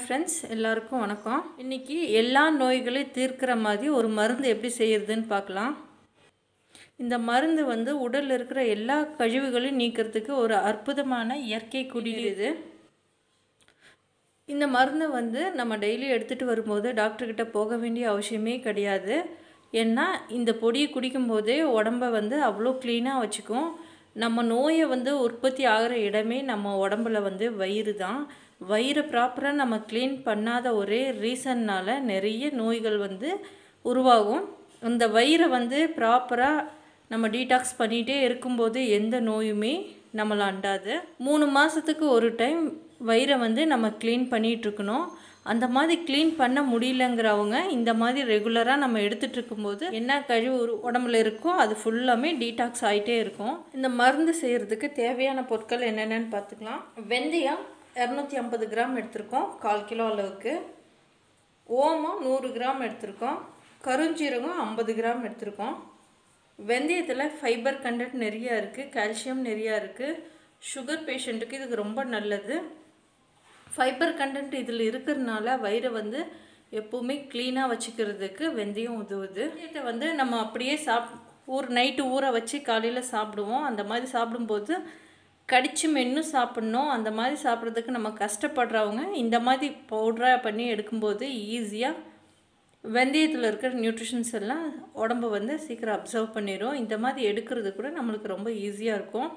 Hi friends எல்லாருக்கும் வணக்கம். இன்றைக்கி எல்லா நோய்களையும் தீர்க்கிற மாதிரி ஒரு மருந்து எப்படி செய்கிறதுன்னு பார்க்கலாம். இந்த மருந்து வந்து உடலில் இருக்கிற எல்லா கழிவுகளையும் நீக்கிறதுக்கு ஒரு அற்புதமான இயற்கை குடிநீர் இந்த மருந்தை வந்து நம்ம டெய்லி எடுத்துகிட்டு வரும்போது டாக்டர்கிட்ட போக வேண்டிய அவசியமே கிடையாது. ஏன்னா இந்த பொடியை குடிக்கும்போதே உடம்ப வந்து அவ்வளோ க்ளீனாக வச்சுக்கும். நம்ம நோயை வந்து உற்பத்தி ஆகிற இடமே நம்ம உடம்புல வந்து வயிறு தான். வயிறை ப்ராப்பராக நம்ம க்ளீன் பண்ணாத ஒரே ரீசன்னால் நிறைய நோய்கள் வந்து உருவாகும். அந்த வயிறை வந்து ப்ராப்பராக நம்ம டீடாக்ஸ் பண்ணிகிட்டே இருக்கும்போது எந்த நோயுமே நம்மளை அண்டாது. மூணு மாதத்துக்கு ஒரு டைம் வயிறை வந்து நம்ம க்ளீன் பண்ணிகிட்ருக்கணும் அந்த மாதிரி க்ளீன் பண்ண முடியலங்கிறவங்க இந்த மாதிரி ரெகுலராக நம்ம எடுத்துகிட்டு இருக்கும்போது என்ன கழிவு ஒரு உடம்புல இருக்கோ அது ஃபுல்லாமே டீடாக்ஸ் ஆகிட்டே இருக்கும். இந்த மருந்து செய்கிறதுக்கு தேவையான பொருட்கள் என்னென்னு பார்த்துக்கலாம். வெந்தயம் இரநூத்தி ஐம்பது கிராம் எடுத்திருக்கோம் கால் கிலோ அளவுக்கு. ஓமம் நூறு கிராம் எடுத்திருக்கோம் கருஞ்சீரகம் ஐம்பது கிராம் எடுத்திருக்கோம். வெந்தயத்தில் ஃபைபர் கண்டென்ட் நிறையா இருக்குது கால்சியம் நிறையா இருக்குது சுகர் பேஷண்ட்டுக்கு இதுக்கு ரொம்ப நல்லது. ஃபைபர் கண்டென்ட் இதில் இருக்கிறதுனால வயிறை வந்து எப்போவுமே க்ளீனாக வச்சுக்கிறதுக்கு வெந்தயம் உதவுது. வெந்தயத்தை வந்து நம்ம அப்படியே சாப் ஊர் நைட்டு ஊற வச்சு காலையில் சாப்பிடுவோம். அந்த மாதிரி சாப்பிடும்போது கடிச்சு மென்று சாப்பிட்ணும். அந்த மாதிரி சாப்பிட்றதுக்கு நம்ம கஷ்டப்படுறவங்க இந்த மாதிரி பவுட்ராக பண்ணி எடுக்கும்போது ஈஸியாக வெந்தயத்தில் இருக்கிற நியூட்ரிஷன்ஸ் எல்லாம் உடம்பு வந்து சீக்கிரம் அப்சர்வ் பண்ணிடும் இந்த மாதிரி எடுக்கிறது கூட நம்மளுக்கு ரொம்ப ஈஸியாக இருக்கும்.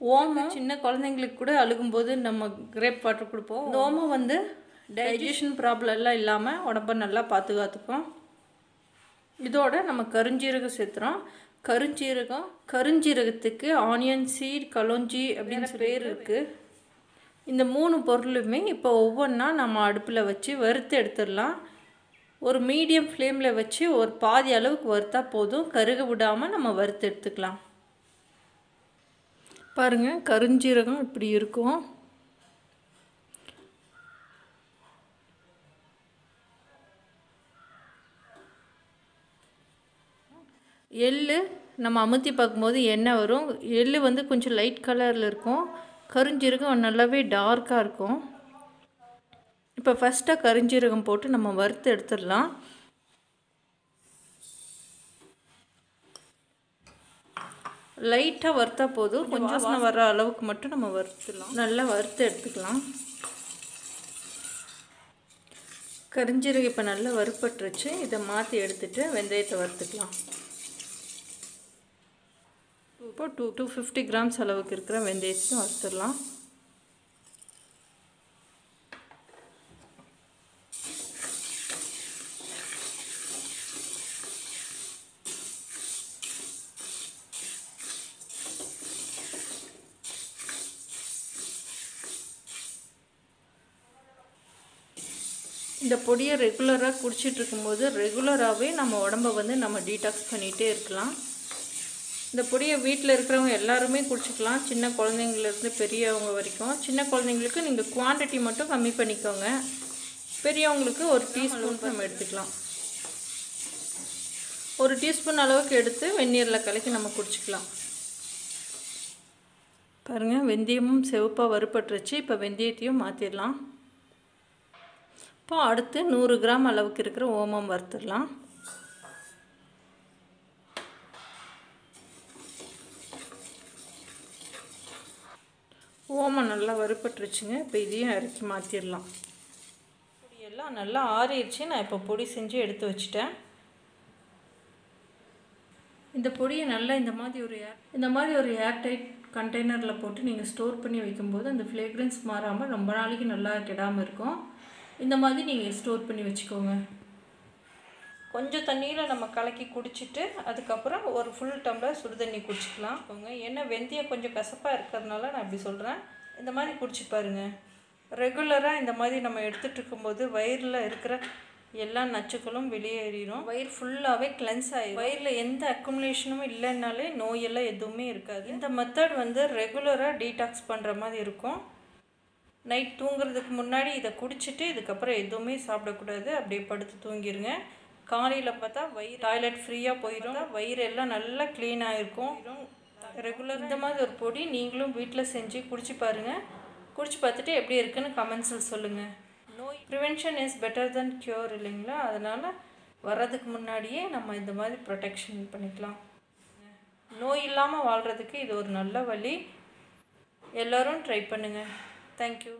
ஓமம் சின்ன குழந்தைங்களுக்கு கூட அழுகும்போது நம்ம கிரேப் வாட்டர் கொடுப்போம். இந்த ஓமம் வந்து டைஜஷன் ப்ராப்ளம் எல்லாம் இல்லாமல் உடம்ப நல்லா பாதுகாத்துக்கும். இதோட நம்ம கருஞ்சீரகம் சேர்த்துறோம். கருஞ்சீரகம் கருஞ்சீரகத்துக்கு ஆனியன் சீட் கலோஞ்சி அப்படின்னு பேர் இருக்குது இந்த மூணு பொருளுமே இப்போ ஒவ்வொன்றா நம்ம அடுப்பில் வச்சு வறுத்து எடுத்துடலாம். ஒரு மீடியம் ஃப்ளேமில் வச்சு ஒரு பாதி அளவுக்கு வறுத்தா போதும். கருக விடாமல் நம்ம வறுத்து எடுத்துக்கலாம். பாருங்கள் கருஞ்சீரகம் இப்படி இருக்கும். எள்ளு நம்ம அமுத்தி பார்க்கும்போது எண்ணெய் வரும். எள்ளு வந்து கொஞ்சம் லைட் கலரில் இருக்கும். கருஞ்சீரகம் நல்லாவே டார்க்காக இருக்கும். இப்போ ஃபஸ்ட்டாக கருஞ்சீரகம் போட்டு நம்ம வறுத்து எடுத்துடலாம். லைட்டாக வறுத்தா போதும். கொஞ்சம் வாசனை வர அளவுக்கு மட்டும் நம்ம வறுத்துடலாம். நல்லா வறுத்து எடுத்துக்கலாம். கரிஞ்சீரகம் இப்போ நல்லா வறுப்பட்டுருச்சு இதை மாற்றி எடுத்துட்டு வெந்தயத்தை வறுத்துக்கலாம் இப்போ டூ டூ ஃபிஃப்டி கிராம்ஸ் அளவுக்கு இருக்கிற வெந்தயத்தையும் வறுத்துடலாம். இந்த பொடியை ரெகுலராக குடிச்சிட்டு இருக்கும்போது ரெகுலராகவே நம்ம உடம்ப வந்து நம்ம டீடாக்ஸ் பண்ணிகிட்டே இருக்கலாம். இந்த பொடியை வீட்டில் இருக்கிறவங்க எல்லாருமே குடிச்சிக்கலாம். சின்ன குழந்தைங்கலேருந்து பெரியவங்க வரைக்கும். சின்ன குழந்தைங்களுக்கு நீங்கள் குவான்டிட்டி மட்டும் கம்மி பண்ணிக்கோங்க. பெரியவங்களுக்கு ஒரு டீஸ்பூன் நம்ம எடுத்துக்கலாம். ஒரு டீஸ்பூன் அளவுக்கு எடுத்து வெந்நீரில் கலக்கி நம்ம குடிச்சிக்கலாம். பாருங்கள் வெந்தயமும் செவப்பாக வறுபட்டுருச்சு. இப்போ வெந்தயத்தையும் மாற்றிடலாம் இப்போ அடுத்து நூறு கிராம் அளவுக்கு இருக்கிற ஓமம் வறுத்துடலாம். ஓமம் நல்லா வறுப்பட்டுருச்சுங்க இப்போ இதையும் இறக்கி மாற்றிடலாம் பொடியெல்லாம் நல்லா ஆறிடுச்சு. நான் இப்போ பொடி செஞ்சு எடுத்து வச்சுட்டேன். இந்த பொடியை நல்லா இந்த மாதிரி ஒரு ஏர் இந்த மாதிரி ஒரு ஏர்டைட் கண்டெய்னரில் போட்டு நீங்கள் ஸ்டோர் பண்ணி வைக்கும்போது அந்த ஃப்ளேக்ரன்ஸ் மாறாமல் ரொம்ப நாளைக்கு நல்லா கெடாமல் இருக்கும். இந்த மாதிரி நீங்கள் ஸ்டோர் பண்ணி வச்சுக்கோங்க. கொஞ்சம் தண்ணியில் நம்ம கலக்கி குடிச்சிட்டு அதுக்கப்புறம் ஒரு ஃபுல் டம்ளர் சுடு தண்ணி குடிச்சிக்கலாம். ஏன்னா வெந்தயம் கொஞ்சம் கசப்பாக இருக்கிறதுனால நான் இப்படி சொல்கிறேன் இந்த மாதிரி குடிச்சு பாருங்கள் ரெகுலராக இந்த மாதிரி நம்ம எடுத்துகிட்டு இருக்கும்போது வயிறில் இருக்கிற எல்லா நச்சுக்களும் வெளியேறிடும் வயிறு ஃபுல்லாகவே கிளென்ஸ் ஆகிடும் வயிறில் எந்த அக்குமுலேஷனும் இல்லைன்னாலே நோயெல்லாம் எதுவுமே இருக்காது. இந்த மெத்தட் வந்து ரெகுலராக டீடாக்ஸ் பண்ணுற மாதிரி இருக்கும். நைட் தூங்குறதுக்கு முன்னாடி இதை குடிச்சிட்டு இதுக்கப்புறம் எதுவுமே சாப்பிடக்கூடாது. அப்படியே படுத்து தூங்கிடுங்க காலையில் பார்த்தா வயிறு டாய்லெட் ஃப்ரீயாக போயிடும் வயிறு எல்லாம் நல்லா க்ளீனாக இருக்கும் ரெகுலர் இந்த மாதிரி ஒரு பொடி நீங்களும் வீட்டில் செஞ்சு குடிச்சு பாருங்கள் குடிச்சு பார்த்துட்டு எப்படி இருக்குன்னு கமெண்ட்ஸில் சொல்லுங்கள் நோய் prevention is better than cure இல்லைங்களா? அதனால் வர்றதுக்கு முன்னாடியே நம்ம இந்த மாதிரி ப்ரொடெக்ஷன் பண்ணிக்கலாம். நோய் இல்லாமல் வாழ்கிறதுக்கு இது ஒரு நல்ல வழி. எல்லோரும் ட்ரை பண்ணுங்கள் தேங்க்யூ